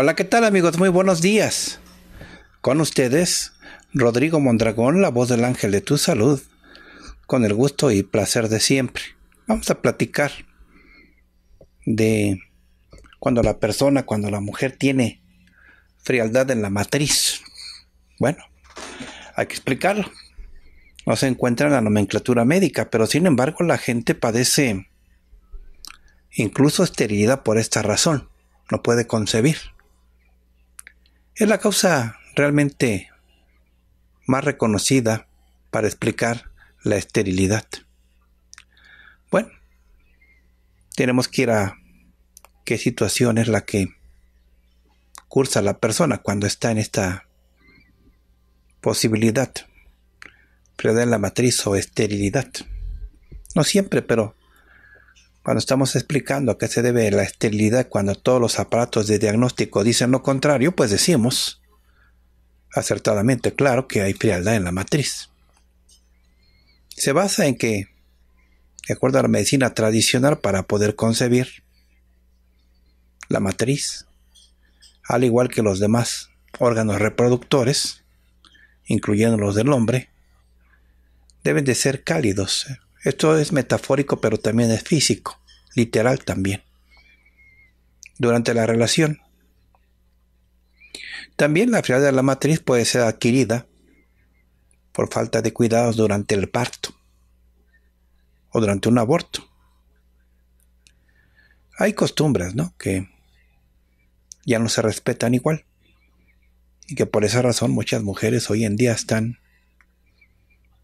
Hola, ¿qué tal amigos? Muy buenos días. Con ustedes, Rodrigo Mondragón, la voz del ángel de tu salud, con el gusto y placer de siempre. Vamos a platicar de cuando la persona, cuando la mujer tiene frialdad en la matriz. Bueno, hay que explicarlo. No se encuentra en la nomenclatura médica, pero sin embargo la gente padece incluso esterilidad por esta razón. No puede concebir es la causa realmente más reconocida para explicar la esterilidad. Bueno, tenemos que ir a qué situación es la que cursa la persona cuando está en esta posibilidad, en la matriz o esterilidad. No siempre, pero cuando estamos explicando a qué se debe la esterilidad cuando todos los aparatos de diagnóstico dicen lo contrario, pues decimos acertadamente, claro, que hay frialdad en la matriz. Se basa en que, de acuerdo a la medicina tradicional, para poder concebir la matriz, al igual que los demás órganos reproductores, incluyendo los del hombre, deben de ser cálidos, esto es metafórico, pero también es físico, literal también. Durante la relación. También la frialdad de la matriz puede ser adquirida por falta de cuidados durante el parto o durante un aborto. Hay costumbres, ¿no? Que ya no se respetan igual y que por esa razón muchas mujeres hoy en día están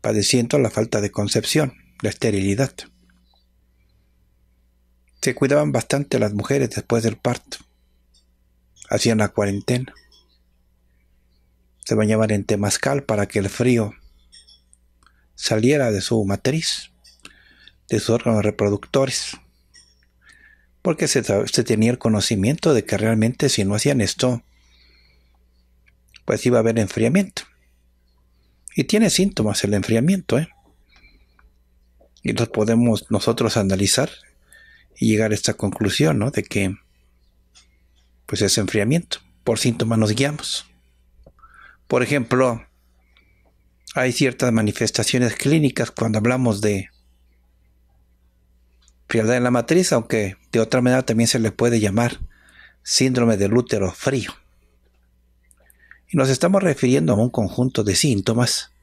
padeciendo la falta de concepción la esterilidad. Se cuidaban bastante las mujeres después del parto. Hacían la cuarentena. Se bañaban en temazcal para que el frío saliera de su matriz, de sus órganos reproductores. Porque se, se tenía el conocimiento de que realmente si no hacían esto, pues iba a haber enfriamiento. Y tiene síntomas el enfriamiento, ¿eh? Y los podemos nosotros analizar y llegar a esta conclusión, ¿no? De que pues es enfriamiento. Por síntomas nos guiamos. Por ejemplo, hay ciertas manifestaciones clínicas cuando hablamos de frialdad en la matriz, aunque de otra manera también se le puede llamar síndrome del útero frío. Y nos estamos refiriendo a un conjunto de síntomas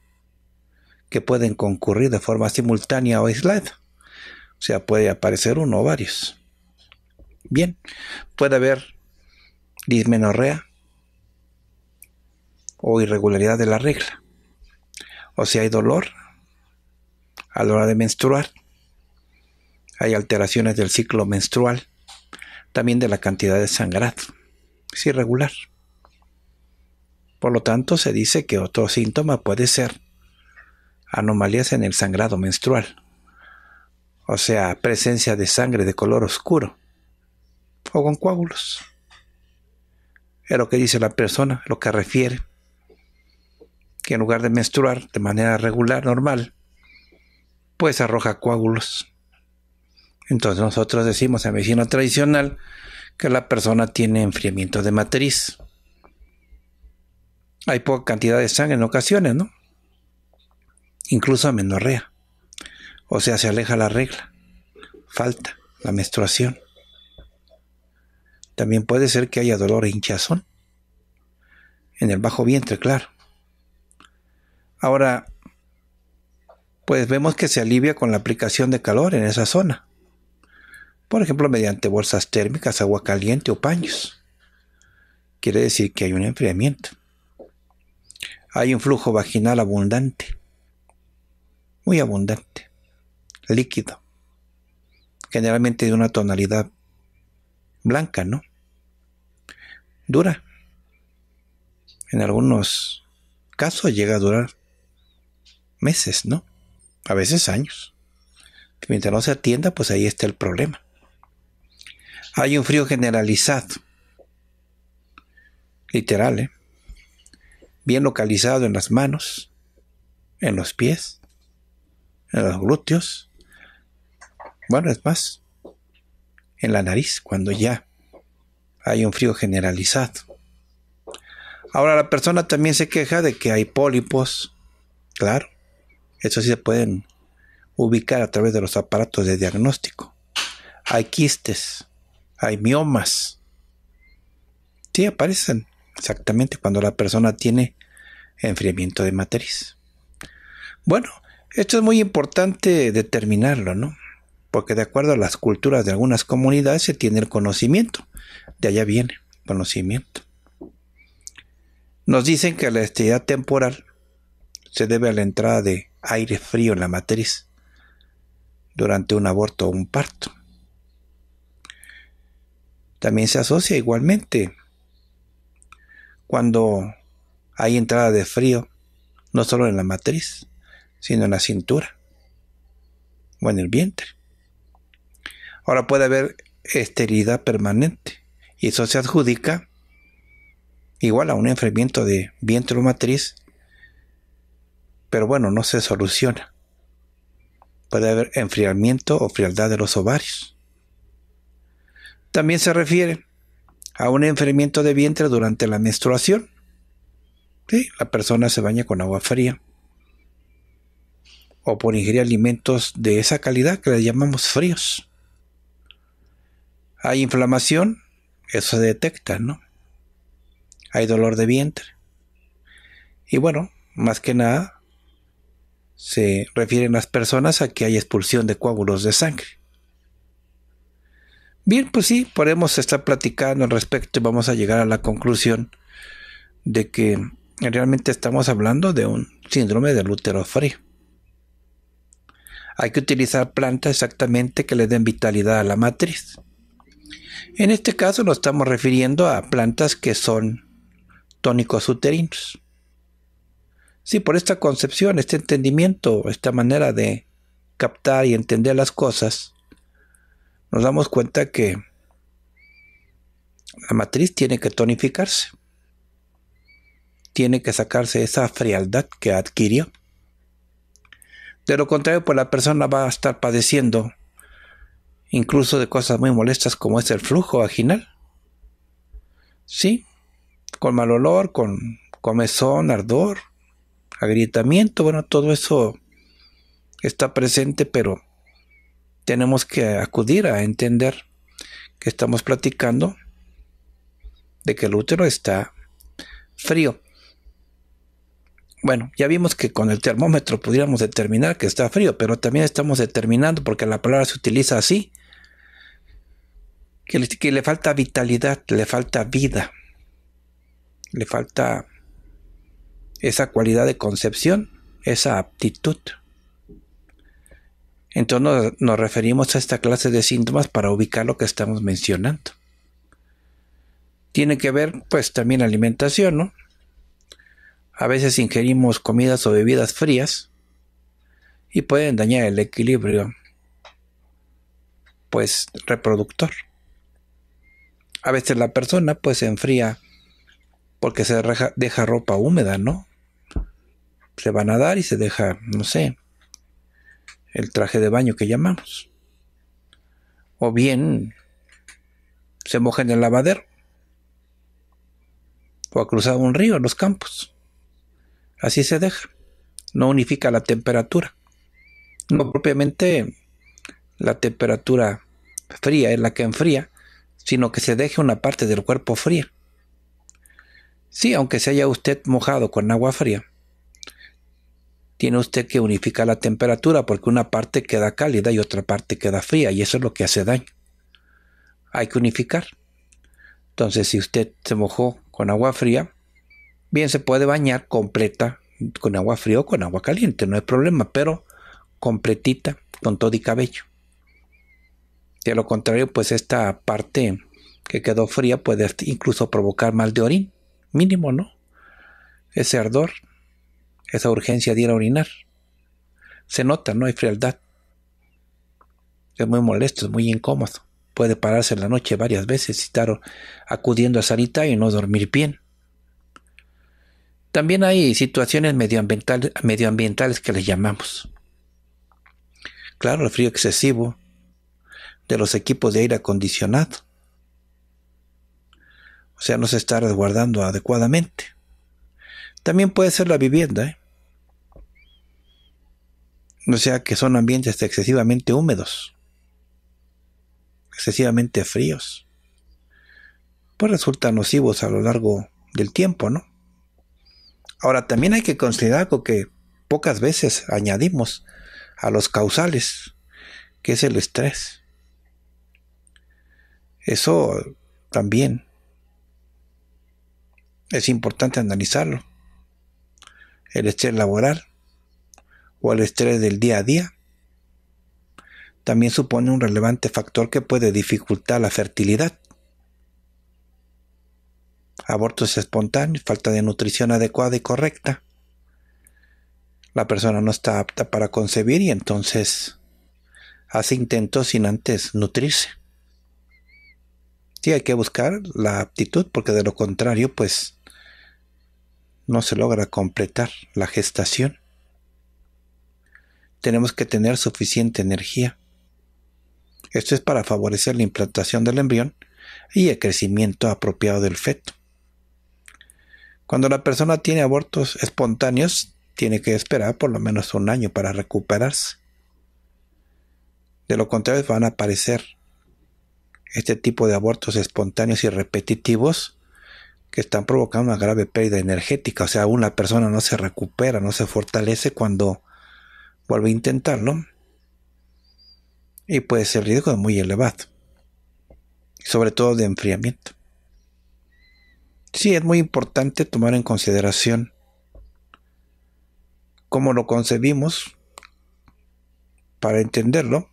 que pueden concurrir de forma simultánea o aislada. O sea, puede aparecer uno o varios. Bien, puede haber dismenorrea o irregularidad de la regla. O sea, hay dolor a la hora de menstruar. Hay alteraciones del ciclo menstrual, también de la cantidad de sangrado. Es irregular. Por lo tanto, se dice que otro síntoma puede ser anomalías en el sangrado menstrual, o sea, presencia de sangre de color oscuro o con coágulos. Es lo que dice la persona, lo que refiere, que en lugar de menstruar de manera regular, normal, pues arroja coágulos. Entonces nosotros decimos en medicina tradicional que la persona tiene enfriamiento de matriz. Hay poca cantidad de sangre en ocasiones, ¿no? Incluso amenorrea. O sea, se aleja la regla. Falta la menstruación. También puede ser que haya dolor e hinchazón. En el bajo vientre, claro. Ahora, pues vemos que se alivia con la aplicación de calor en esa zona. Por ejemplo, mediante bolsas térmicas, agua caliente o paños. Quiere decir que hay un enfriamiento. Hay un flujo vaginal abundante muy abundante, líquido, generalmente de una tonalidad blanca, ¿no? Dura. En algunos casos llega a durar meses, ¿no? A veces años. Mientras no se atienda, pues ahí está el problema. Hay un frío generalizado, literal, ¿eh? bien localizado en las manos, en los pies, en los glúteos. Bueno, es más, en la nariz, cuando ya hay un frío generalizado. Ahora la persona también se queja de que hay pólipos, claro, eso sí se pueden ubicar a través de los aparatos de diagnóstico. Hay quistes, hay miomas. Sí, aparecen exactamente cuando la persona tiene enfriamiento de matriz. Bueno, esto es muy importante determinarlo, ¿no? Porque de acuerdo a las culturas de algunas comunidades se tiene el conocimiento. De allá viene conocimiento. Nos dicen que la esterilidad temporal se debe a la entrada de aire frío en la matriz durante un aborto o un parto. También se asocia igualmente cuando hay entrada de frío, no solo en la matriz, sino en la cintura o en el vientre. Ahora puede haber esterilidad permanente y eso se adjudica igual a un enfriamiento de vientre o matriz, pero bueno, no se soluciona. Puede haber enfriamiento o frialdad de los ovarios. También se refiere a un enfriamiento de vientre durante la menstruación. La persona se baña con agua fría o por ingerir alimentos de esa calidad que le llamamos fríos. Hay inflamación, eso se detecta, ¿no? Hay dolor de vientre. Y bueno, más que nada, se refieren las personas a que hay expulsión de coágulos de sangre. Bien, pues sí, podemos estar platicando al respecto y vamos a llegar a la conclusión de que realmente estamos hablando de un síndrome del útero frío. Hay que utilizar plantas exactamente que le den vitalidad a la matriz. En este caso nos estamos refiriendo a plantas que son tónicos uterinos. Sí, por esta concepción, este entendimiento, esta manera de captar y entender las cosas, nos damos cuenta que la matriz tiene que tonificarse. Tiene que sacarse esa frialdad que adquirió. De lo contrario, pues la persona va a estar padeciendo incluso de cosas muy molestas como es el flujo vaginal. Sí, con mal olor, con comezón, ardor, agrietamiento, bueno, todo eso está presente, pero tenemos que acudir a entender que estamos platicando de que el útero está frío. Bueno, ya vimos que con el termómetro pudiéramos determinar que está frío, pero también estamos determinando, porque la palabra se utiliza así, que le, falta vitalidad, le falta vida, le falta esa cualidad de concepción, esa aptitud. Entonces nos referimos a esta clase de síntomas para ubicar lo que estamos mencionando. Tiene que ver pues también alimentación, ¿no? A veces ingerimos comidas o bebidas frías y pueden dañar el equilibrio pues reproductor. A veces la persona pues se enfría porque se deja, ropa húmeda, ¿no? Se va a nadar y se deja, no sé, el traje de baño que llamamos. O bien se moja en el lavadero. O ha cruzado un río en los campos. Así se deja. No unifica la temperatura. No propiamente la temperatura fría es la que enfría, sino que se deje una parte del cuerpo fría. Sí, aunque se haya usted mojado con agua fría, tiene usted que unificar la temperatura porque una parte queda cálida y otra parte queda fría y eso es lo que hace daño. Hay que unificar. Entonces, si usted se mojó con agua fría, bien se puede bañar completa con agua fría o con agua caliente, no hay problema, pero completita, con todo y cabello. De lo contrario, pues esta parte que quedó fría puede incluso provocar mal de orín, mínimo, ¿no? Ese ardor, esa urgencia de ir a orinar. Se nota, no hay frialdad. Es muy molesto, es muy incómodo. Puede pararse en la noche varias veces y estar acudiendo a sanita y no dormir bien. También hay situaciones medioambientales, que les llamamos. Claro, el frío excesivo de los equipos de aire acondicionado. O sea, no se está resguardando adecuadamente. También puede ser la vivienda. ¿eh? O sea, que son ambientes excesivamente húmedos, excesivamente fríos. Pues resultan nocivos a lo largo del tiempo, ¿no? Ahora, también hay que considerar que pocas veces añadimos a los causales, que es el estrés. Eso también es importante analizarlo. El estrés laboral o el estrés del día a día también supone un relevante factor que puede dificultar la fertilidad abortos espontáneos, falta de nutrición adecuada y correcta. La persona no está apta para concebir y entonces hace intentos sin antes nutrirse. Sí hay que buscar la aptitud porque de lo contrario pues no se logra completar la gestación. Tenemos que tener suficiente energía. Esto es para favorecer la implantación del embrión y el crecimiento apropiado del feto. Cuando la persona tiene abortos espontáneos, tiene que esperar por lo menos un año para recuperarse. De lo contrario, van a aparecer este tipo de abortos espontáneos y repetitivos que están provocando una grave pérdida energética. O sea, una persona no se recupera, no se fortalece cuando vuelve a intentarlo. Y pues el riesgo es muy elevado. Sobre todo de enfriamiento. Sí, es muy importante tomar en consideración cómo lo concebimos para entenderlo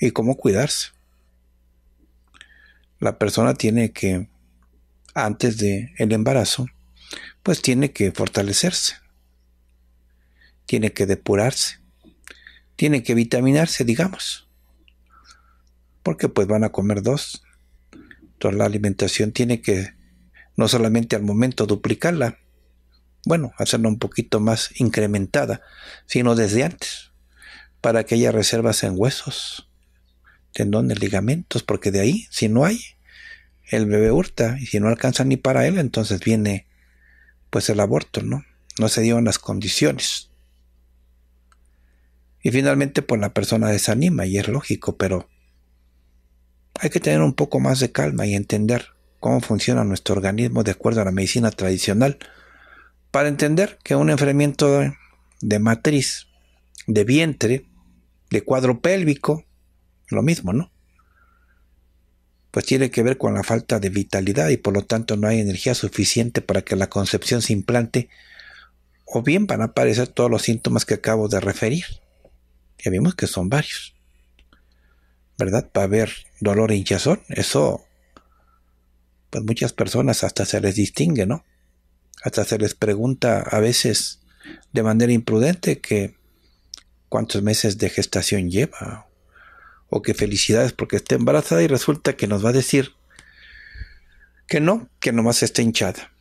y cómo cuidarse. La persona tiene que, antes del el embarazo, pues tiene que fortalecerse, tiene que depurarse, tiene que vitaminarse, digamos, porque pues van a comer dos. Entonces la alimentación tiene que no solamente al momento duplicarla, bueno, hacerla un poquito más incrementada, sino desde antes, para que haya reservas en huesos, tendones, ligamentos, porque de ahí, si no hay, el bebé hurta, y si no alcanza ni para él, entonces viene pues el aborto, ¿no? No se dieron las condiciones. Y finalmente, pues la persona desanima, y es lógico, pero hay que tener un poco más de calma y entender cómo funciona nuestro organismo de acuerdo a la medicina tradicional, para entender que un enfriamiento de, matriz, de vientre, de cuadro pélvico, lo mismo, ¿no? Pues tiene que ver con la falta de vitalidad y por lo tanto no hay energía suficiente para que la concepción se implante o bien van a aparecer todos los síntomas que acabo de referir. Ya vimos que son varios. ¿Verdad? Para ver dolor e hinchazón, eso pues muchas personas hasta se les distingue, ¿no? Hasta se les pregunta a veces de manera imprudente que cuántos meses de gestación lleva o que felicidades porque está embarazada y resulta que nos va a decir que no, que nomás está hinchada.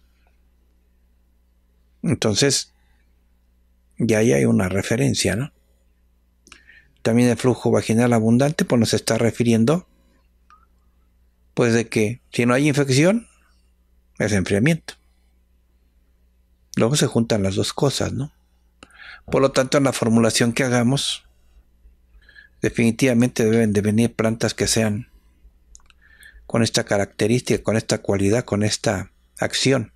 Entonces, ya ahí hay una referencia, ¿no? También el flujo vaginal abundante, pues nos está refiriendo pues de que si no hay infección, es enfriamiento. Luego se juntan las dos cosas, ¿no? Por lo tanto, en la formulación que hagamos, definitivamente deben de venir plantas que sean con esta característica, con esta cualidad, con esta acción.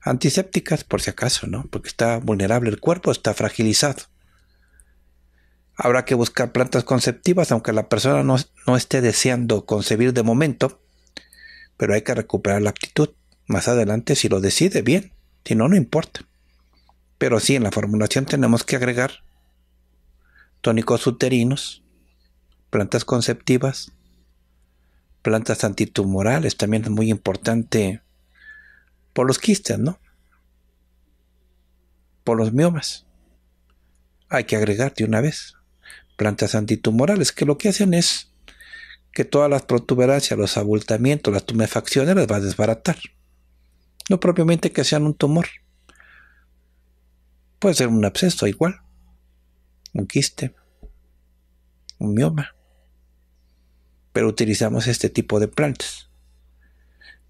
Antisépticas, por si acaso, ¿no? Porque está vulnerable el cuerpo, está fragilizado. Habrá que buscar plantas conceptivas, aunque la persona no, no esté deseando concebir de momento, pero hay que recuperar la aptitud. Más adelante, si lo decide, bien, si no, no importa. Pero sí, en la formulación tenemos que agregar tónicos uterinos, plantas conceptivas, plantas antitumorales, también es muy importante por los quistes, ¿no? Por los miomas. Hay que agregar de una vez plantas antitumorales, que lo que hacen es que todas las protuberancias, los abultamientos, las tumefacciones las va a desbaratar. No propiamente que sean un tumor. Puede ser un absceso igual, un quiste, un mioma. Pero utilizamos este tipo de plantas.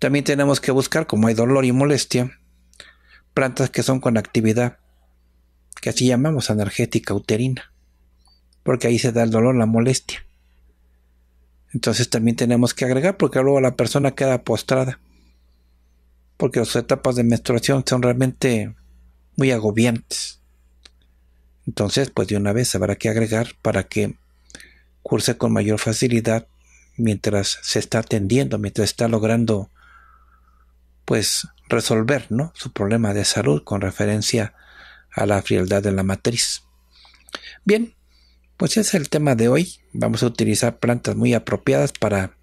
También tenemos que buscar, como hay dolor y molestia, plantas que son con actividad, que así llamamos energética uterina, porque ahí se da el dolor, la molestia. Entonces también tenemos que agregar, porque luego la persona queda postrada, porque las etapas de menstruación son realmente muy agobiantes. Entonces, pues de una vez habrá que agregar para que curse con mayor facilidad mientras se está atendiendo, mientras está logrando pues resolver ¿no? su problema de salud con referencia a la frialdad de la matriz. Bien, pues es el tema de hoy. Vamos a utilizar plantas muy apropiadas para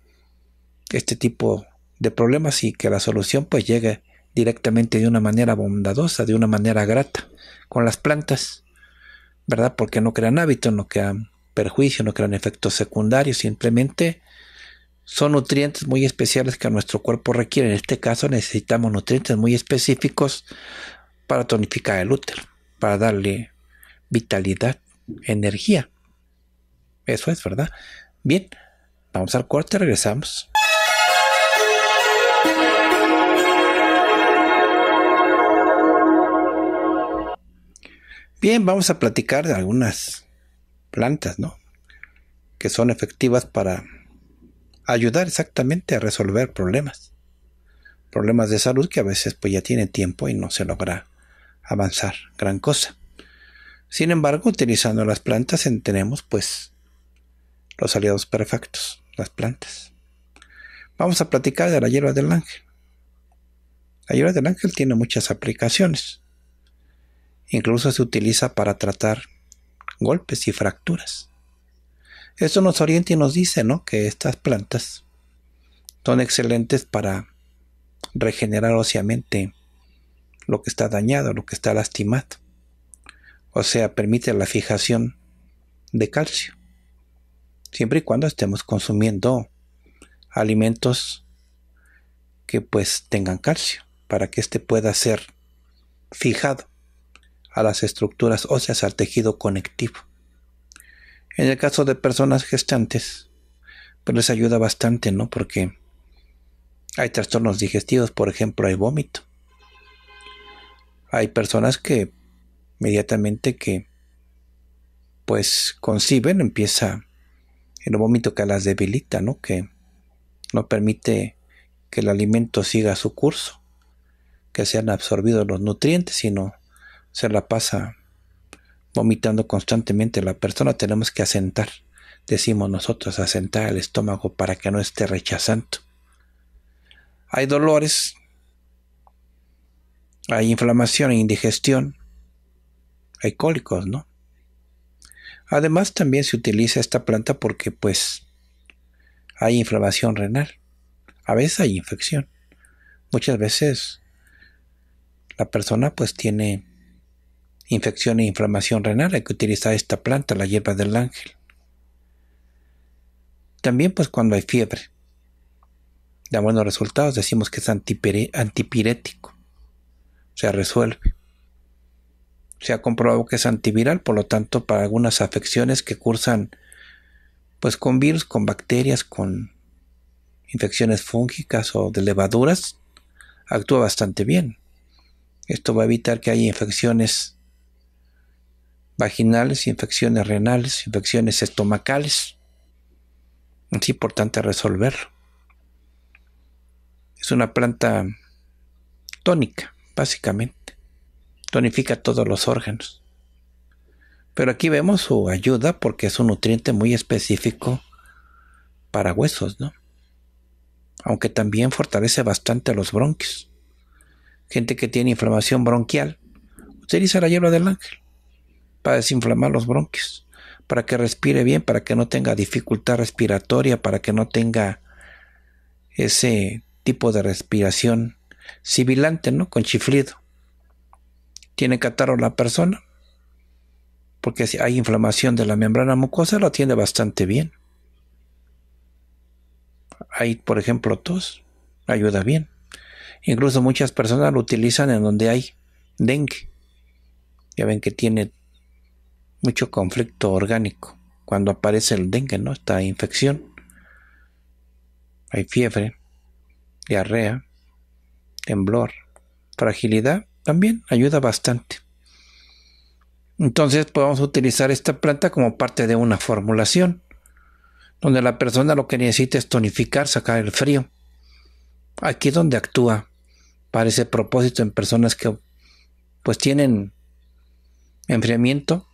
este tipo de problemas y que la solución pues llegue directamente de una manera bondadosa, de una manera grata con las plantas, ¿verdad? Porque no crean hábitos, no crean perjuicio, no crean efectos secundarios, simplemente son nutrientes muy especiales que nuestro cuerpo requiere. En este caso necesitamos nutrientes muy específicos para tonificar el útero, para darle vitalidad, energía. Eso es, ¿verdad? Bien, vamos al corte, regresamos. Bien, vamos a platicar de algunas plantas, ¿no? Que son efectivas para ayudar exactamente a resolver problemas. Problemas de salud que a veces pues ya tienen tiempo y no se logra avanzar gran cosa. Sin embargo, utilizando las plantas tenemos pues los aliados perfectos, las plantas. Vamos a platicar de la hierba del ángel. La hierba del ángel tiene muchas aplicaciones. Incluso se utiliza para tratar golpes y fracturas. Esto nos orienta y nos dice, ¿no? Que estas plantas son excelentes para regenerar óseamente lo que está dañado, lo que está lastimado. O sea, permite la fijación de calcio. Siempre y cuando estemos consumiendo alimentos que pues tengan calcio para que éste pueda ser fijado a las estructuras óseas, al tejido conectivo. En el caso de personas gestantes, pues les ayuda bastante, ¿no? Porque hay trastornos digestivos, por ejemplo, hay vómito. Hay personas que inmediatamente que pues conciben empieza el vómito que las debilita, ¿no? Que no permite que el alimento siga su curso, que sean absorbidos los nutrientes, sino se la pasa vomitando constantemente la persona, tenemos que asentar, decimos nosotros, asentar el estómago para que no esté rechazando. Hay dolores, hay inflamación e indigestión, hay cólicos, ¿no? Además también se utiliza esta planta porque pues hay inflamación renal, a veces hay infección, muchas veces la persona pues tiene infección e inflamación renal, hay que utilizar esta planta, la hierba del ángel. También pues cuando hay fiebre, da buenos resultados, decimos que es antipirético, se resuelve. Se ha comprobado que es antiviral, por lo tanto, para algunas afecciones que cursan pues con virus, con bacterias, con infecciones fúngicas o de levaduras, actúa bastante bien. Esto va a evitar que haya infecciones vaginales, infecciones renales, infecciones estomacales. Es importante resolverlo. Es una planta tónica, básicamente. Tonifica todos los órganos. Pero aquí vemos su ayuda porque es un nutriente muy específico para huesos, ¿no? Aunque también fortalece bastante los bronquios. Gente que tiene inflamación bronquial utiliza la hierba del ángel para desinflamar los bronquios, para que respire bien, para que no tenga dificultad respiratoria, para que no tenga ese tipo de respiración sibilante, ¿no? Con chiflido. Tiene catarro la persona, porque si hay inflamación de la membrana mucosa, lo atiende bastante bien. Hay, por ejemplo, tos, ayuda bien. Incluso muchas personas lo utilizan en donde hay dengue. Ya ven que tiene mucho conflicto orgánico cuando aparece el dengue, ¿no? Esta infección. Hay fiebre, diarrea, temblor, fragilidad, también ayuda bastante. Entonces podemos utilizar esta planta como parte de una formulación, donde la persona lo que necesita es tonificar, sacar el frío. Aquí es donde actúa para ese propósito en personas que pues tienen enfriamiento.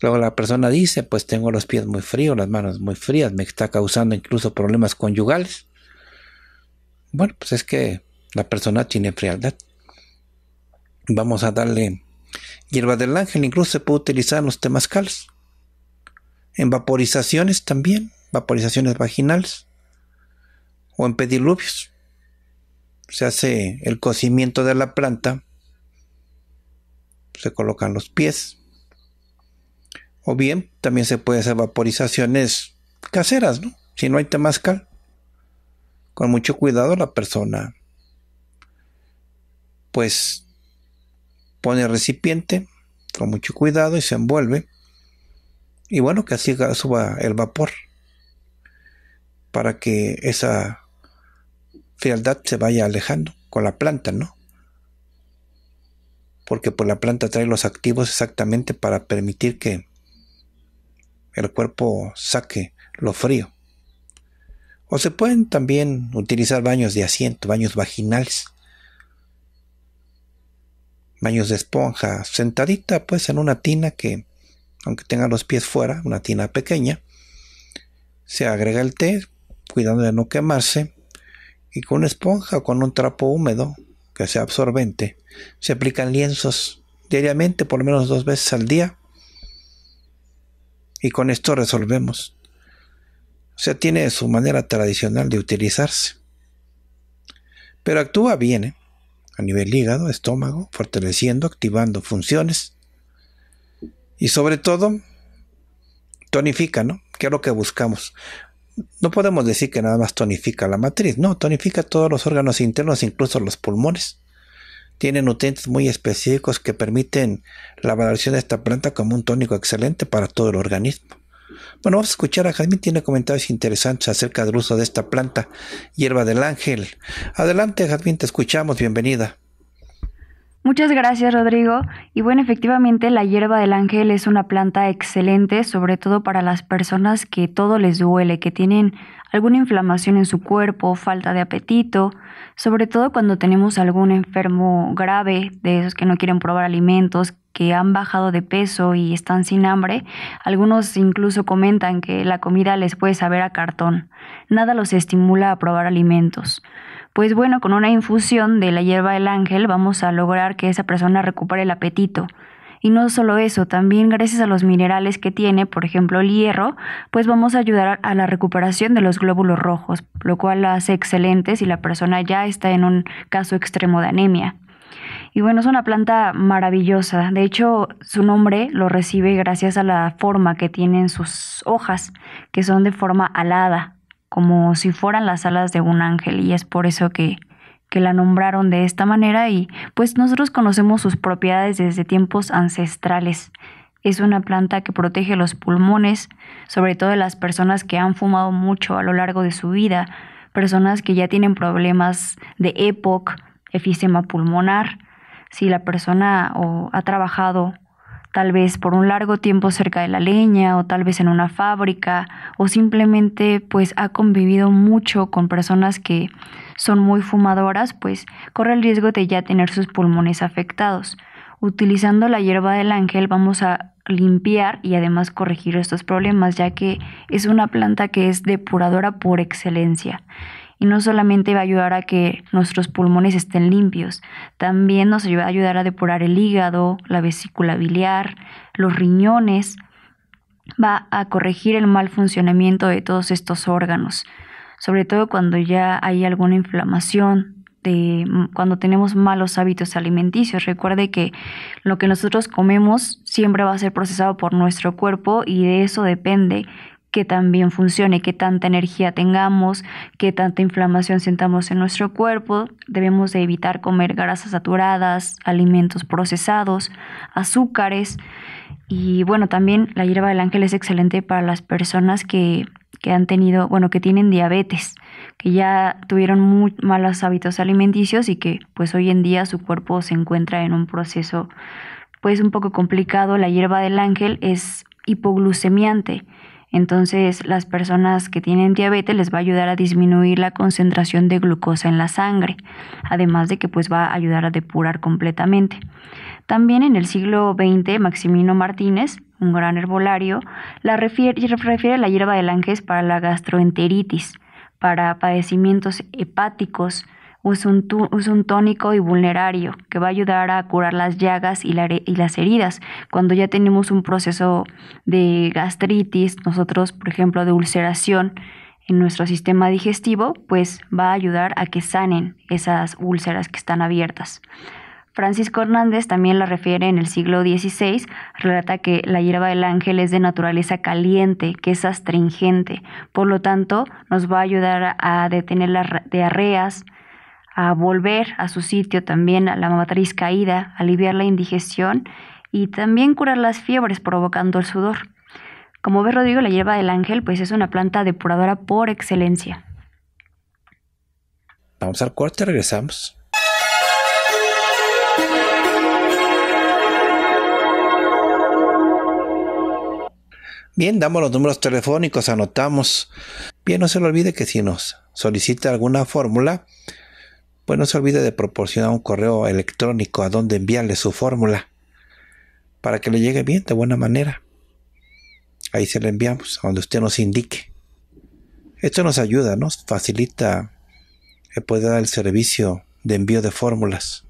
Luego la persona dice, pues tengo los pies muy fríos, las manos muy frías, me está causando incluso problemas conyugales. Bueno, pues es que la persona tiene frialdad. Vamos a darle hierba del ángel, incluso se puede utilizar en los temazcales. En vaporizaciones también, vaporizaciones vaginales o en pediluvios. Se hace el cocimiento de la planta se colocan los pies. O bien también se puede hacer vaporizaciones caseras, ¿no? Si no hay temazcal. Con mucho cuidado la persona pues pone el recipiente con mucho cuidado y se envuelve. Y bueno, que así suba el vapor para que esa frialdad se vaya alejando con la planta, ¿no? porque por pues, la planta trae los activos exactamente para permitir que el cuerpo saque lo frío. O se pueden también utilizar baños de asiento, baños vaginales, baños de esponja, sentadita pues en una tina que, aunque tenga los pies fuera, una tina pequeña, se agrega el té, cuidando de no quemarse, y con una esponja o con un trapo húmedo que sea absorbente, se aplican lienzos diariamente, por lo menos dos veces al día. Y con esto resolvemos. O sea, tiene su manera tradicional de utilizarse. Pero actúa bien, ¿eh? A nivel hígado, estómago, fortaleciendo, activando funciones. Y sobre todo, tonifica, ¿no? Que es lo que buscamos. No podemos decir que nada más tonifica la matriz, no, tonifica todos los órganos internos, incluso los pulmones. Tiene nutrientes muy específicos que permiten la valoración de esta planta como un tónico excelente para todo el organismo. Bueno, vamos a escuchar a Jazmín, tiene comentarios interesantes acerca del uso de esta planta, hierba del ángel. Adelante, Jazmín, te escuchamos, bienvenida. Muchas gracias, Rodrigo. Y bueno, efectivamente, la hierba del ángel es una planta excelente, sobre todo para las personas que todo les duele, que tienen alguna inflamación en su cuerpo, falta de apetito, sobre todo cuando tenemos algún enfermo grave, de esos que no quieren probar alimentos, que han bajado de peso y están sin hambre. Algunos incluso comentan que la comida les puede saber a cartón. Nada los estimula a probar alimentos. Pues bueno, con una infusión de la hierba del ángel vamos a lograr que esa persona recupere el apetito. Y no solo eso, también gracias a los minerales que tiene, por ejemplo el hierro, pues vamos a ayudar a la recuperación de los glóbulos rojos, lo cual hace excelente si la persona ya está en un caso extremo de anemia. Y bueno, es una planta maravillosa. De hecho, su nombre lo recibe gracias a la forma que tienen sus hojas, que son de forma alada como si fueran las alas de un ángel y es por eso que, que la nombraron de esta manera y pues nosotros conocemos sus propiedades desde tiempos ancestrales. Es una planta que protege los pulmones, sobre todo de las personas que han fumado mucho a lo largo de su vida, personas que ya tienen problemas de EPOC, efisema pulmonar, si la persona o ha trabajado tal vez por un largo tiempo cerca de la leña o tal vez en una fábrica o simplemente pues ha convivido mucho con personas que son muy fumadoras, pues corre el riesgo de ya tener sus pulmones afectados. Utilizando la hierba del ángel vamos a limpiar y además corregir estos problemas, ya que es una planta que es depuradora por excelencia y no solamente va a ayudar a que nuestros pulmones estén limpios, también nos va a ayudar a depurar el hígado, la vesícula biliar, los riñones va a corregir el mal funcionamiento de todos estos órganos, sobre todo cuando ya hay alguna inflamación, de, cuando tenemos malos hábitos alimenticios. Recuerde que lo que nosotros comemos siempre va a ser procesado por nuestro cuerpo y de eso depende que también funcione, qué tanta energía tengamos, qué tanta inflamación sentamos en nuestro cuerpo. Debemos de evitar comer grasas saturadas, alimentos procesados, azúcares. Y bueno, también la hierba del ángel es excelente para las personas que, que han tenido, bueno, que tienen diabetes, que ya tuvieron muy malos hábitos alimenticios y que pues hoy en día su cuerpo se encuentra en un proceso pues un poco complicado. La hierba del ángel es hipoglucemiante entonces, las personas que tienen diabetes les va a ayudar a disminuir la concentración de glucosa en la sangre, además de que pues va a ayudar a depurar completamente. También en el siglo XX, Maximino Martínez, un gran herbolario, la refiere, a la hierba del ángel para la gastroenteritis, para padecimientos hepáticos, Usa un, un, tónico y vulnerario que va a ayudar a curar las llagas y, y, las heridas. Cuando ya tenemos un proceso de gastritis, nosotros, por ejemplo, de ulceración en nuestro sistema digestivo, pues va a ayudar a que sanen esas úlceras que están abiertas. Francisco Hernández también la refiere en el siglo XVI, relata que la hierba del ángel es de naturaleza caliente, que es astringente, por lo tanto nos va a ayudar a detener las diarreas, a volver a su sitio también a la matriz caída, aliviar la indigestión y también curar las fiebres provocando el sudor. Como ve Rodrigo, la hierba del ángel pues es una planta depuradora por excelencia. Vamos al corte, regresamos. Bien, damos los números telefónicos, anotamos. Bien, no se le olvide que si nos solicita alguna fórmula, pues no se olvide de proporcionar un correo electrónico a donde enviarle su fórmula para que le llegue bien, de buena manera. Ahí se le enviamos, a donde usted nos indique. Esto nos ayuda, nos facilita el poder dar el servicio de envío de fórmulas.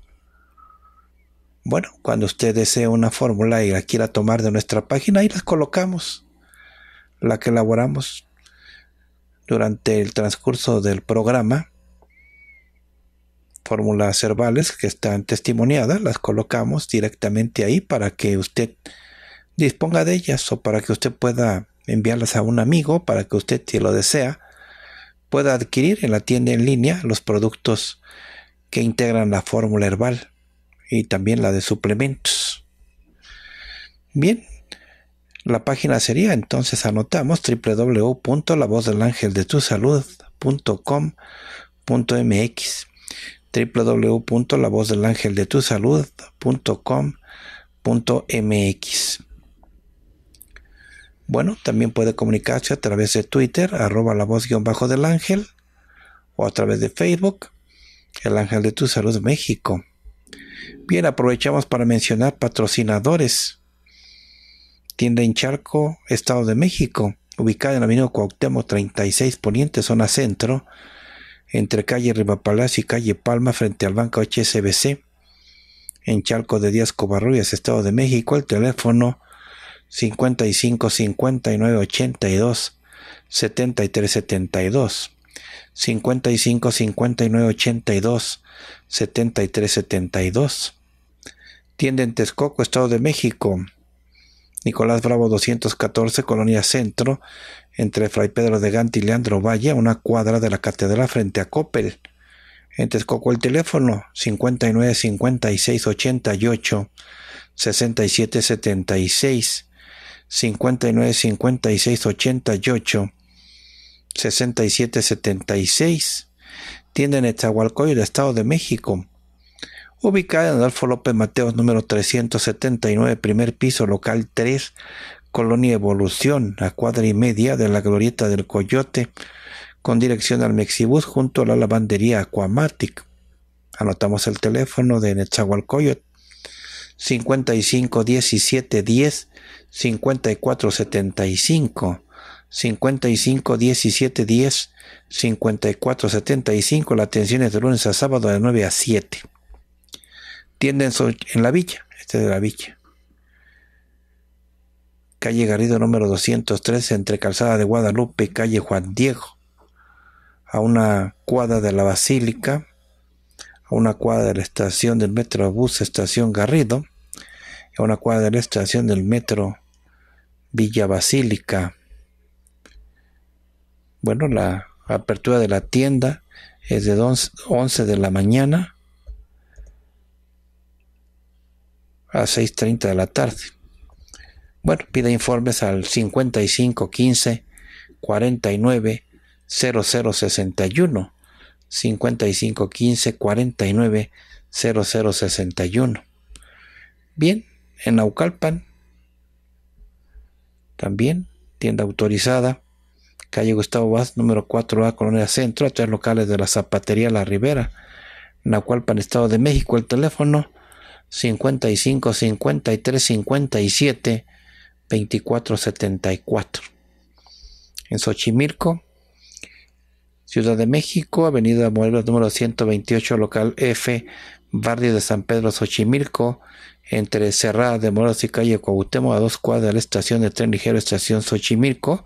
Bueno, cuando usted desee una fórmula y la quiera tomar de nuestra página, ahí las colocamos. La que elaboramos durante el transcurso del programa fórmulas herbales que están testimoniadas, las colocamos directamente ahí para que usted disponga de ellas o para que usted pueda enviarlas a un amigo, para que usted, si lo desea, pueda adquirir en la tienda en línea los productos que integran la fórmula herbal y también la de suplementos. Bien, la página sería entonces anotamos www.lavozdelangeldetusalud.com.mx www.lavozdelangeldetusalud.com.mx. Bueno, también puede comunicarse a través de Twitter, arroba la voz guion bajo del ángel, o a través de Facebook, el ángel de tu salud México. Bien, aprovechamos para mencionar patrocinadores. Tienda en Charco, Estado de México, ubicada en la avenida Cuauhtémoc 36 Poniente, zona centro, entre calle Rivapalacio y calle Palma frente al banco HSBC, en Chalco de Díaz Covarrubias, Estado de México, el teléfono 55 59 82 73 72 55 59 82 73 72 Tienda en Texcoco, Estado de México, Nicolás Bravo 214, Colonia Centro, entre Fray Pedro de Gante y Leandro Valle, a una cuadra de la catedral frente a Coppel. En Texcoco el teléfono 59 56 88 67 76 59 56 88 67 76 tienda en el Estado de México ubicada en Adolfo López Mateos número 379 primer piso local 3 Colonia Evolución, a cuadra y media de la glorieta del Coyote, con dirección al Mexibus junto a la lavandería Aquamatic. Anotamos el teléfono de Netzahualcoyot 55 17 10 54 75 55 17 10 54 75 la atención es de lunes a sábado de 9 a 7 tienden en la villa este de la villa calle Garrido número 203, entre Calzada de Guadalupe y calle Juan Diego, a una cuadra de la Basílica, a una cuadra de la estación del Metrobús Estación Garrido, a una cuadra de la estación del Metro Villa Basílica. Bueno, la apertura de la tienda es de 11 de la mañana a 6.30 de la tarde. Bueno, pide informes al 55 15 49 0061. 55 15 49 0061. Bien, en Naucalpan también tienda autorizada calle Gustavo Vaz, número 4A, Colonia Centro, a tres locales de la Zapatería La Ribera, Naucalpan, Estado de México, el teléfono 55 53 57 24 74. En Xochimilco, Ciudad de México, Avenida Morelos número 128, local F, barrio de San Pedro Xochimilco, entre Cerrada de Morelos y calle Cuauhtémoc, a dos cuadras de la estación de tren ligero, estación Xochimilco,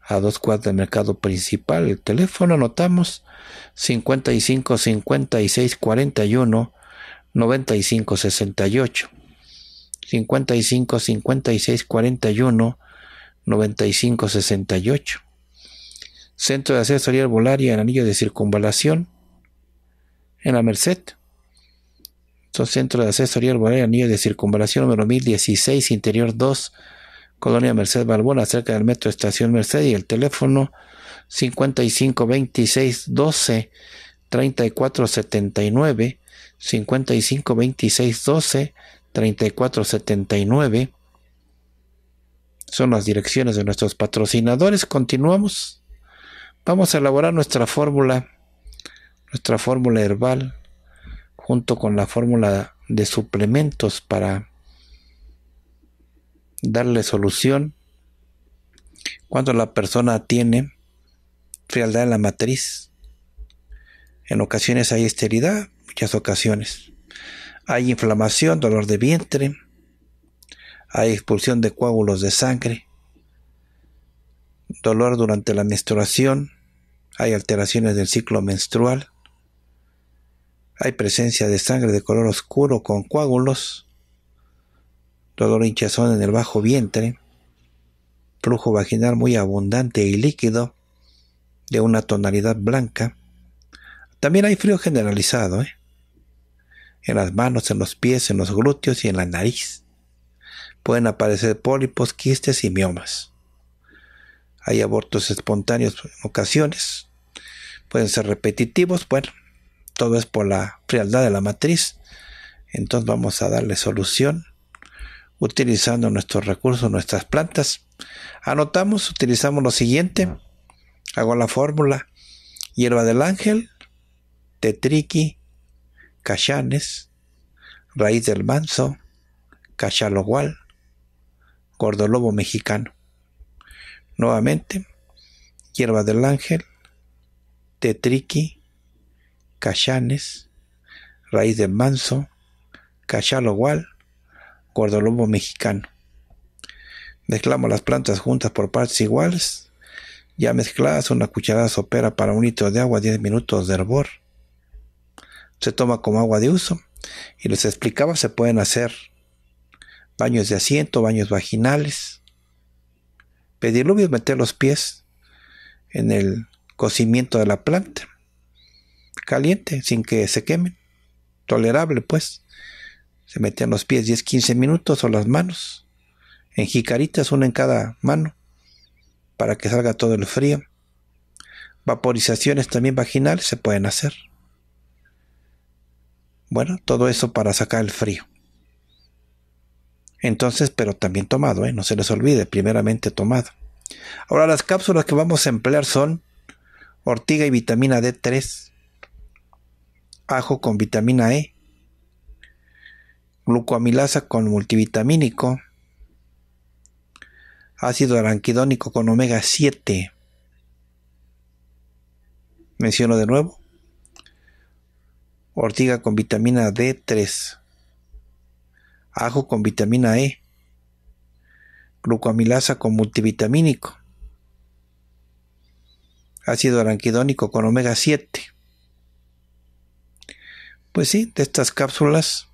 a dos cuadras del mercado principal. El teléfono anotamos 55 56 41 95 68. 55 56 41 95 68. Centro de Asesoría Herbolaria en Anillo de Circunvalación en la Merced. Centro de Asesoría Herbolaria Anillo de Circunvalación número 1016, Interior 2, Colonia Merced Balbona, cerca del Metro Estación Merced y el teléfono 55 26 12 34 79 55 26 12 34 79 son las direcciones de nuestros patrocinadores. Continuamos. Vamos a elaborar nuestra fórmula, nuestra fórmula herbal, junto con la fórmula de suplementos para darle solución cuando la persona tiene frialdad en la matriz. En ocasiones hay esterilidad, muchas ocasiones. Hay inflamación, dolor de vientre, hay expulsión de coágulos de sangre, dolor durante la menstruación, hay alteraciones del ciclo menstrual, hay presencia de sangre de color oscuro con coágulos, dolor hinchazón en el bajo vientre, flujo vaginal muy abundante y líquido, de una tonalidad blanca. También hay frío generalizado, ¿eh? En las manos, en los pies, en los glúteos y en la nariz. Pueden aparecer pólipos, quistes y miomas. Hay abortos espontáneos en ocasiones. Pueden ser repetitivos. Bueno, todo es por la frialdad de la matriz. Entonces vamos a darle solución utilizando nuestros recursos, nuestras plantas. Anotamos, utilizamos lo siguiente. Hago la fórmula. Hierba del ángel, tetriqui, cachanes, raíz del manso, cachalogual, gordolobo mexicano. Nuevamente, hierba del ángel, tetriqui, cachanes, raíz del manso, cachalogual, gordolobo mexicano. Mezclamos las plantas juntas por partes iguales. Ya mezcladas, una cucharada sopera para un litro de agua, 10 minutos de hervor. Se toma como agua de uso. Y les explicaba, se pueden hacer baños de asiento, baños vaginales. Pediluvios, meter los pies en el cocimiento de la planta. Caliente, sin que se quemen. Tolerable, pues. Se meten los pies 10-15 minutos o las manos. En jicaritas, una en cada mano, para que salga todo el frío. Vaporizaciones también vaginales se pueden hacer. Bueno, todo eso para sacar el frío. Entonces, pero también tomado, ¿eh? no se les olvide, primeramente tomado. Ahora las cápsulas que vamos a emplear son ortiga y vitamina D3, ajo con vitamina E, glucoamilasa con multivitamínico, ácido aranquidónico con omega 7. Menciono de nuevo. Ortiga con vitamina D3. Ajo con vitamina E. glucoamilasa con multivitamínico, ácido aranquidónico con omega 7. Pues sí, de estas cápsulas,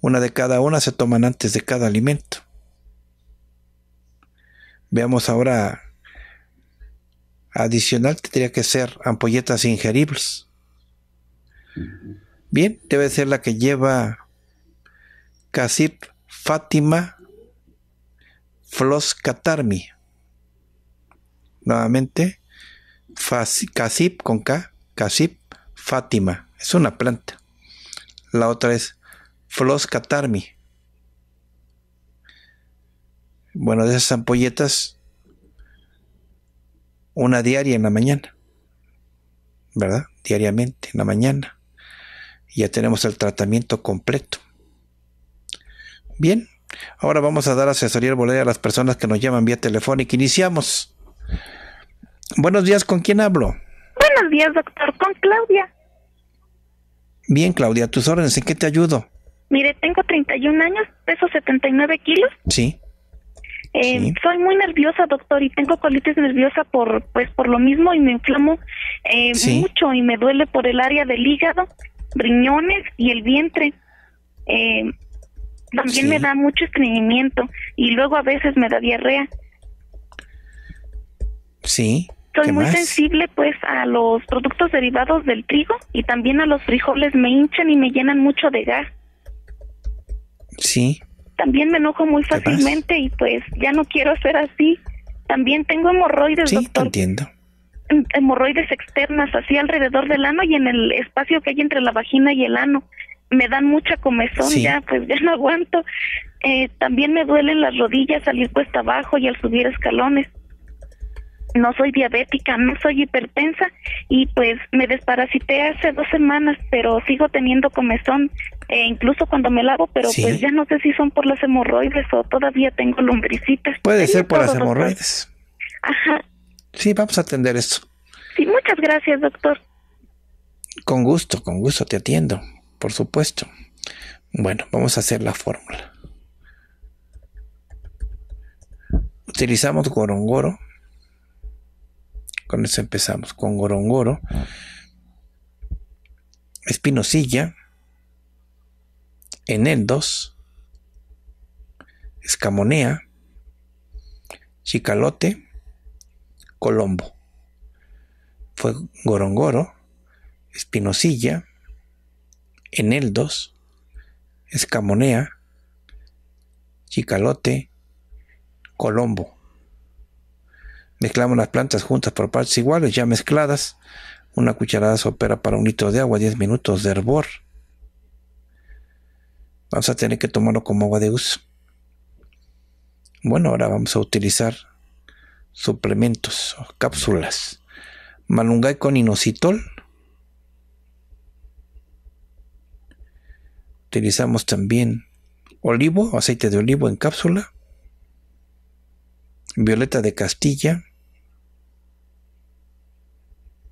una de cada una se toman antes de cada alimento. Veamos ahora, adicional tendría que ser ampolletas ingeribles. Bien, debe ser la que lleva Casip Fátima Catarmi. Nuevamente, Casip con K, Casip Fátima. Es una planta. La otra es Catarmi. Bueno, de esas ampolletas, una diaria en la mañana. ¿Verdad? Diariamente, en la mañana. Y ya tenemos el tratamiento completo. Bien, ahora vamos a dar asesoría al a las personas que nos llaman vía telefónica. Iniciamos. Buenos días, ¿con quién hablo? Buenos días, doctor, con Claudia. Bien, Claudia, tus órdenes, ¿en qué te ayudo? Mire, tengo 31 años, peso 79 kilos. Sí. Eh, Soy muy nerviosa, doctor, y tengo colitis nerviosa por, pues, por lo mismo y me inflamo eh, mucho y me duele por el área del hígado, riñones y el vientre. Eh, también me da mucho estreñimiento y luego a veces me da diarrea. Sí. Soy muy sensible pues a los productos derivados del trigo y también a los frijoles me hinchan y me llenan mucho de gas. Sí. También me enojo muy fácilmente y pues ya no quiero ser así. También tengo hemorroides, sí, doctor. entiendo. Hemorroides externas, así alrededor del ano y en el espacio que hay entre la vagina y el ano me dan mucha comezón ya, pues ya no aguanto. Eh, también me duelen las rodillas al ir cuesta abajo y al subir escalones. No soy diabética, no soy hipertensa y pues me desparasité hace dos semanas, pero sigo teniendo comezón, e incluso cuando me lavo, pero pues ya no sé si son por las hemorroides o todavía tengo lombricitas. Puede ser por las hemorroides. Ajá. Sí, vamos a atender esto. Sí, muchas gracias, doctor. Con gusto, con gusto te atiendo por supuesto. Bueno, vamos a hacer la fórmula. Utilizamos gorongoro. Con eso empezamos. Con gorongoro. Espinosilla. Eneldos. Escamonea. Chicalote. Colombo. Fue gorongoro. Espinosilla eneldos, escamonea, chicalote, colombo. Mezclamos las plantas juntas por partes iguales, ya mezcladas. Una cucharada sopera para un litro de agua, 10 minutos de hervor. Vamos a tener que tomarlo como agua de uso. Bueno, ahora vamos a utilizar suplementos o cápsulas. Malungay con inositol Utilizamos también olivo, aceite de olivo en cápsula, violeta de Castilla.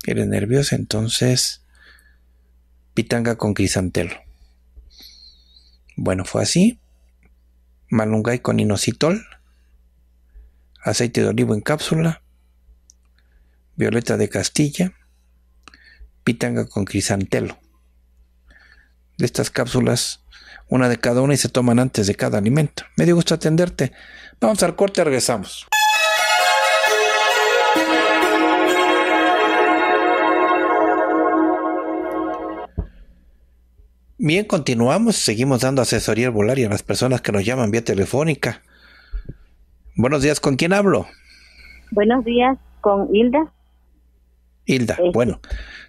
Eres nerviosa, entonces pitanga con crisantelo. Bueno, fue así. Malungay con inositol, aceite de olivo en cápsula, violeta de Castilla, pitanga con crisantelo de estas cápsulas, una de cada una y se toman antes de cada alimento. Me dio gusto atenderte. Vamos al corte, regresamos. Bien, continuamos, seguimos dando asesoría y a las personas que nos llaman vía telefónica. Buenos días, ¿con quién hablo? Buenos días, con Hilda. Hilda, este, bueno,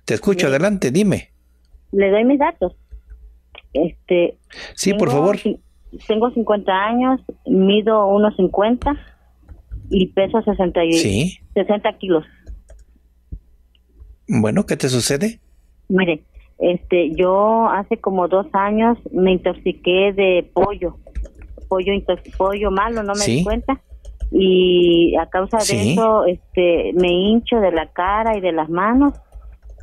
te escucho, adelante, dime. Le doy mis datos. Este, sí, por favor. Tengo 50 años, mido 1,50 y peso 60, sí. 60 kilos. Bueno, ¿qué te sucede? Mire, este, yo hace como dos años me intoxiqué de pollo, pollo, pollo malo, no me di cuenta y a causa de eso, este, me hincho de la cara y de las manos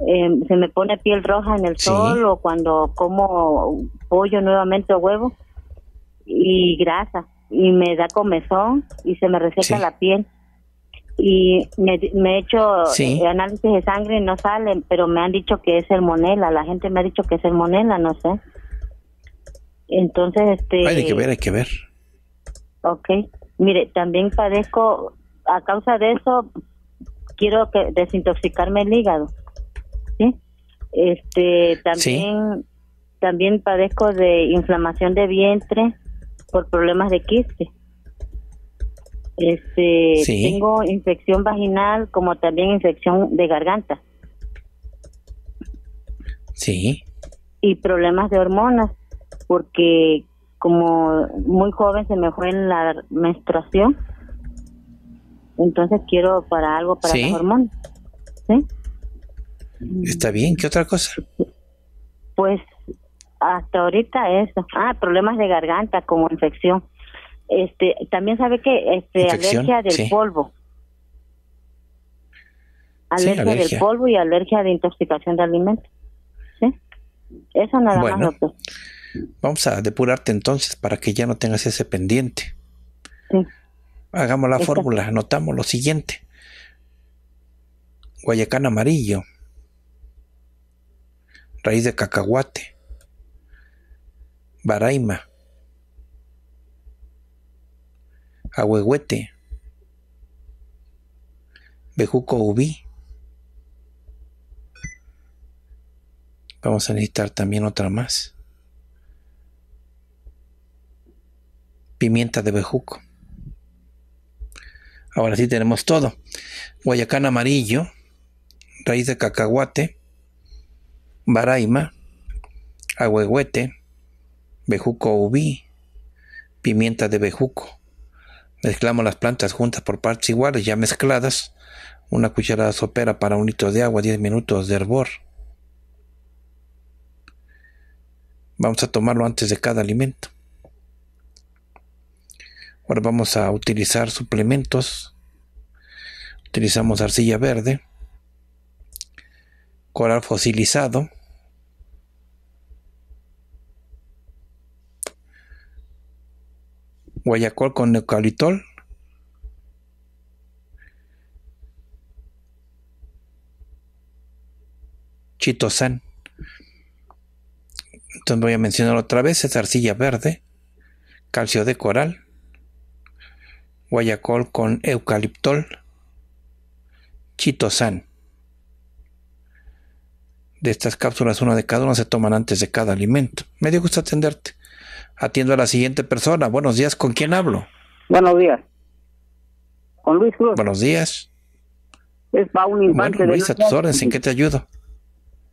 Em, se me pone piel roja en el sol o cuando como pollo nuevamente o huevo y grasa y me da comezón y se me reseca la piel. Y me, he hecho eh, análisis de sangre y no salen, pero me han dicho que es salmonela. La gente me ha dicho que es salmonela, no sé. Entonces, este... Hay que ver, hay que ver. Ok. Mire, también padezco, a causa de eso, quiero que desintoxicarme el hígado. ¿Sí? Este, también, también padezco de inflamación de vientre por problemas de quiste. Este, tengo infección vaginal como también infección de garganta. Sí. Y problemas de hormonas, porque como muy joven se me fue en la menstruación. Entonces quiero para algo para las hormonas. ¿Sí? Está bien, ¿qué otra cosa? Pues hasta ahorita eso. Ah, problemas de garganta como infección. Este, también sabe que este alergia del polvo. Alergia, del polvo y alergia de intoxicación de alimentos. ¿Sí? Eso nada más, Vamos a depurarte entonces para que ya no tengas ese pendiente. Sí. Hagamos la fórmula, anotamos lo siguiente. Guayacán amarillo, raíz de cacahuate, baraima, ahuehuete, bejuco ubí. Vamos a necesitar también otra más. Pimienta de bejuco. Ahora sí tenemos todo. Guayacán amarillo, raíz de cacahuate, baraima, ahuehuete, bejuco ubí, pimienta de bejuco. Mezclamos las plantas juntas por partes iguales, ya mezcladas. Una cucharada sopera para un litro de agua, 10 minutos de hervor. Vamos a tomarlo antes de cada alimento. Ahora vamos a utilizar suplementos. Utilizamos arcilla verde, coral fosilizado, guayacol con eucaliptol, chitosan. Entonces voy a mencionar otra vez, es arcilla verde, calcio de coral, guayacol con eucaliptol, chitosan. De estas cápsulas, una de cada una se toman antes de cada alimento. Me dio gusto atenderte. Atiendo a la siguiente persona. Buenos días, ¿con quién hablo? Buenos días. Con Luis Cruz. Buenos días. Es para un infante bueno, Luis, a tus órdenes, ¿en qué te ayudo?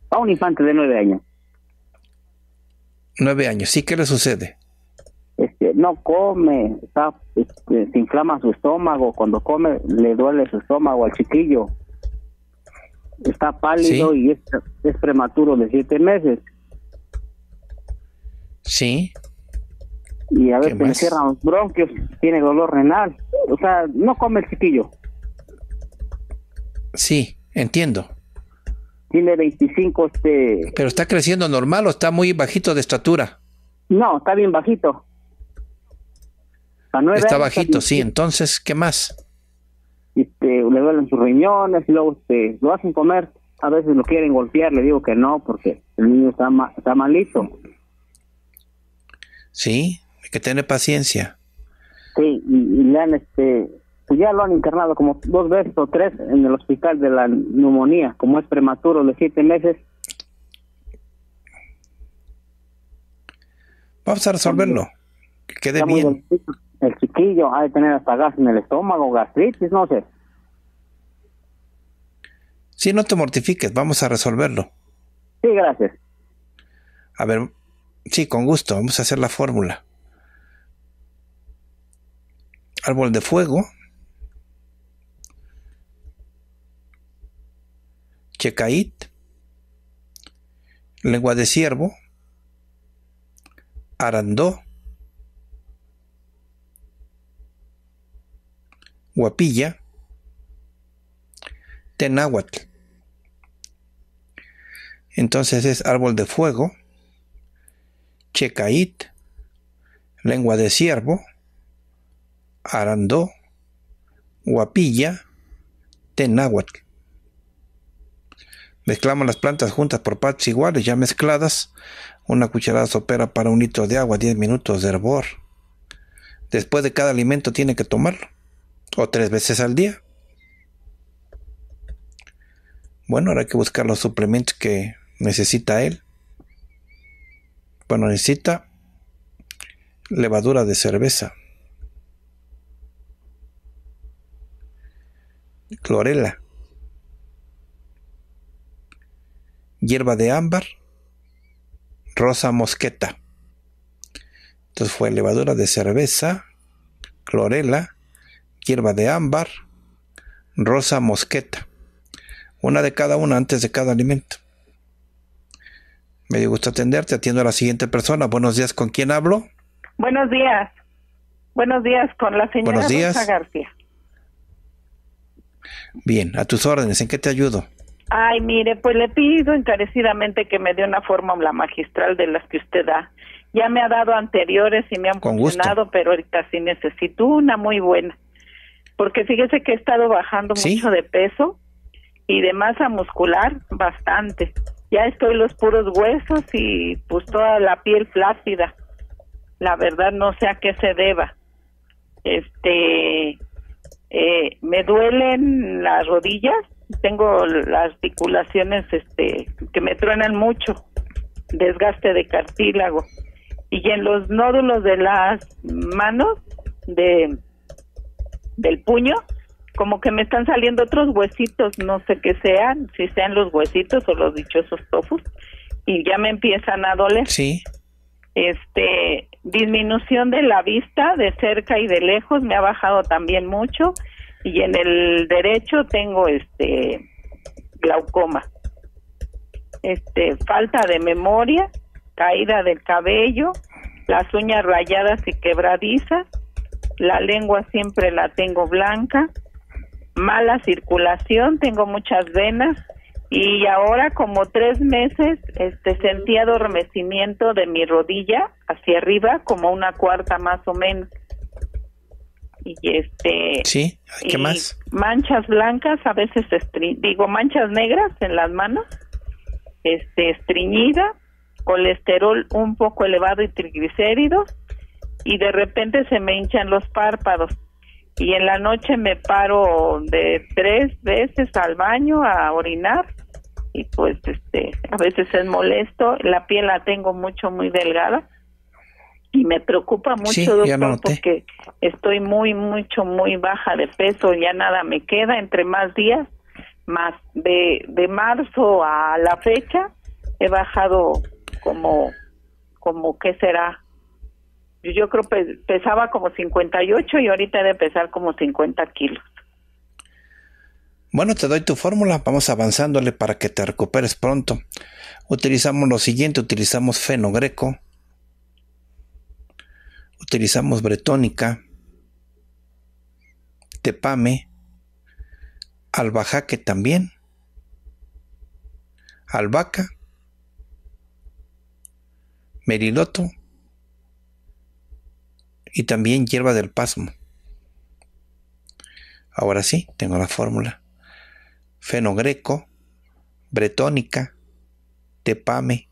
Para un infante de nueve años. Nueve años, ¿sí? ¿Qué le sucede? No come, está, este, se inflama su estómago, cuando come le duele su estómago al chiquillo. Está pálido y es, es prematuro de siete meses. Sí y a veces encierran los bronquios, tiene dolor renal, o sea, no come el chiquillo. Sí, entiendo. Tiene 25, este... ¿Pero está creciendo normal o está muy bajito de estatura? No, está bien bajito. Está bajito, sí, entonces, ¿qué más? Este, le duelen sus riñones y luego este, lo hacen comer, a veces lo quieren golpear, le digo que no, porque el niño está, está malito. Sí, que tener paciencia. Sí, y, le han, este, pues ya lo han internado como dos veces o tres en el hospital de la neumonía, como es prematuro de siete meses. Vamos a resolverlo, que quede bien. El, chiquillo ha de tener hasta gas en el estómago, gastritis, no sé. Sí, no te mortifiques, vamos a resolverlo. Sí, gracias. A ver, sí, con gusto, vamos a hacer la fórmula árbol de fuego, checait, lengua de ciervo, arandó, guapilla, tenáhuatl. Entonces es árbol de fuego, checait, lengua de ciervo, arandó, guapilla, té náhuatl. Mezclamos las plantas juntas por partes iguales, ya mezcladas. Una cucharada sopera para un litro de agua, 10 minutos de hervor. Después de cada alimento tiene que tomarlo. O tres veces al día. Bueno, ahora hay que buscar los suplementos que necesita él. Bueno, necesita levadura de cerveza. Clorela. hierba de ámbar, rosa mosqueta. Entonces fue levadura de cerveza, clorela, hierba de ámbar, rosa mosqueta. Una de cada una antes de cada alimento. Me dio gusto atenderte. Atiendo a la siguiente persona. Buenos días. ¿Con quién hablo? Buenos días. Buenos días con la señora Buenos días. Rosa García. Bien, a tus órdenes. ¿En qué te ayudo? Ay, mire, pues le pido encarecidamente que me dé una fórmula magistral de las que usted da. Ya me ha dado anteriores y me han funcionado, pero ahorita sí necesito una muy buena. Porque fíjese que he estado bajando mucho de peso y de masa muscular bastante. Ya estoy los puros huesos y pues toda la piel flácida. La verdad no sé a qué se deba. Este, eh, me duelen las rodillas tengo las articulaciones este que me truenan mucho, desgaste de cartílago y en los nódulos de las manos de del puño como que me están saliendo otros huesitos, no sé qué sean, si sean los huesitos o los dichosos tofus y ya me empiezan a doler. Sí. Este, disminución de la vista de cerca y de lejos me ha bajado también mucho y en el derecho tengo este glaucoma. Este, falta de memoria, caída del cabello, las uñas rayadas y quebradizas, la lengua siempre la tengo blanca, mala circulación, tengo muchas venas y ahora como tres meses este sentí adormecimiento de mi rodilla hacia arriba como una cuarta más o menos. Y este sí qué más manchas blancas a veces digo manchas negras en las manos este estreñida colesterol un poco elevado y triglicéridos y de repente se me hinchan los párpados. Y en la noche me paro de tres veces al baño a orinar y pues este a veces es molesto. La piel la tengo mucho muy delgada y me preocupa mucho doctor porque estoy muy mucho muy baja de peso ya nada me queda entre más días más de, de marzo a la fecha he bajado como como qué será yo creo que pesaba como 58 y ahorita he de pesar como 50 kilos. Bueno, te doy tu fórmula, vamos avanzándole para que te recuperes pronto. Utilizamos lo siguiente, utilizamos fenogreco, utilizamos bretónica, tepame, albajaque también, albahaca, meriloto y también hierba del pasmo. Ahora sí, tengo la fórmula. Fenogreco, bretónica, tepame,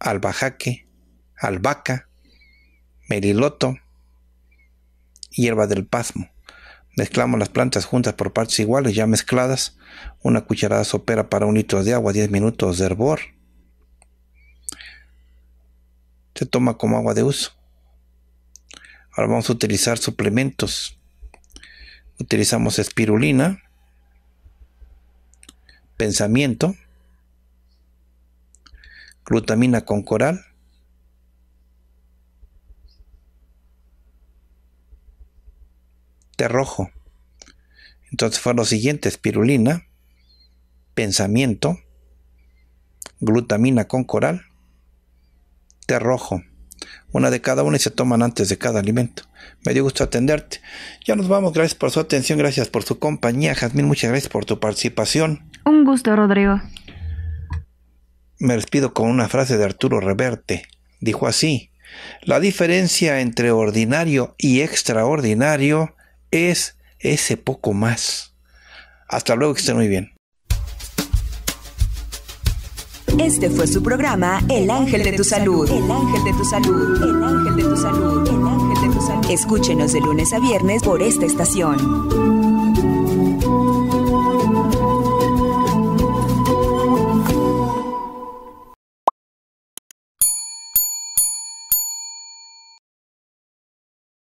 albajaque, albahaca, meriloto, hierba del pasmo. Mezclamos las plantas juntas por partes iguales, ya mezcladas. Una cucharada sopera para un litro de agua, 10 minutos de hervor. Se toma como agua de uso. Ahora vamos a utilizar suplementos. Utilizamos espirulina, pensamiento, glutamina con coral, rojo. Entonces fue lo siguiente, espirulina, pensamiento, glutamina con coral, té rojo. Una de cada una y se toman antes de cada alimento. Me dio gusto atenderte. Ya nos vamos. Gracias por su atención. Gracias por su compañía. Jazmín, muchas gracias por tu participación. Un gusto, Rodrigo. Me despido con una frase de Arturo Reverte. Dijo así. La diferencia entre ordinario y extraordinario es ese poco más. Hasta luego, que estén muy bien. Este fue su programa El Ángel de tu Salud. El Ángel de tu Salud. El Ángel de tu Salud. El Ángel de tu Salud. Escúchenos de lunes a viernes por esta estación.